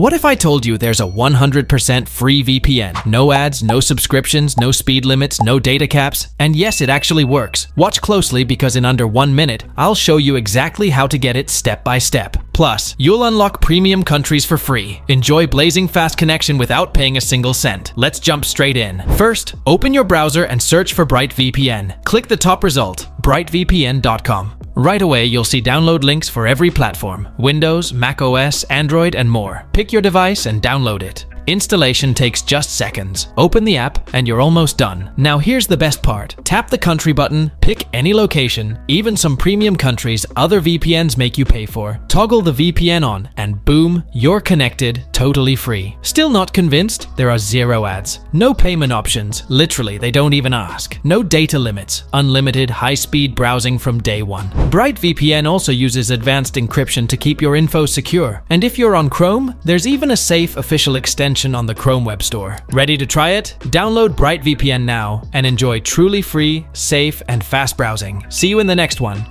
What if I told you there's a 100% free VPN? No ads, no subscriptions, no speed limits, no data caps, and yes, it actually works. Watch closely because in under one minute, I'll show you exactly how to get it step by step. Plus, you'll unlock premium countries for free. Enjoy blazing fast connection without paying a single cent. Let's jump straight in. First, open your browser and search for BrightVPN. Click the top result, brightvpn.com. Right away, you'll see download links for every platform Windows, Mac OS, Android, and more. Pick your device and download it. Installation takes just seconds. Open the app and you're almost done. Now here's the best part. Tap the country button, pick any location, even some premium countries other VPNs make you pay for. Toggle the VPN on and boom, you're connected totally free. Still not convinced? There are zero ads. No payment options, literally they don't even ask. No data limits, unlimited high-speed browsing from day one. BrightVPN also uses advanced encryption to keep your info secure. And if you're on Chrome, there's even a safe official extension on the Chrome Web Store. Ready to try it? Download BrightVPN now and enjoy truly free, safe, and fast browsing. See you in the next one.